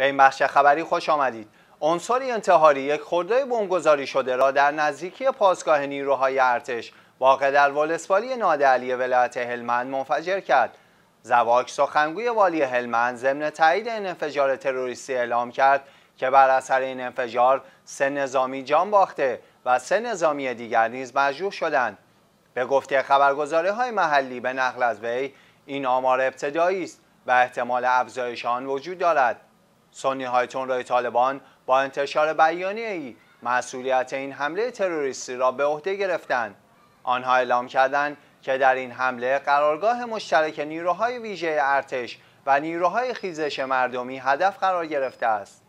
به این بخش خبری خوش آمدید. عنصری انتحاری یک خورده بمبگذاری شده را در نزدیکی پاسگاه نیروهای ارتش واقع در ولسوالی نادعلی ولایت هلمند منفجر کرد. زواک سخنگوی والی هلمند ضمن تایید این انفجار تروریستی اعلام کرد که بر اثر این انفجار سه نظامی جان باخته و سه نظامی دیگر نیز مجروح شدند. به گفته خبرگزاری های محلی به نقل از وی این آمار ابتدایی است و احتمال افزایش آن وجود دارد. سنی های تندروی طالبان با انتشار بیانیه ای مسئولیت این حمله تروریستی را به عهده گرفتند. آنها اعلام کردند که در این حمله قرارگاه مشترک نیروهای ویژه ارتش و نیروهای خیزش مردمی هدف قرار گرفته است.